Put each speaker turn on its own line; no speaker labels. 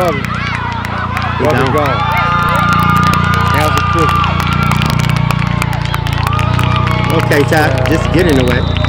Bubba.
He
Bubba
gone.
gone. How's the cookie?
Okay, Ty, just get in the way.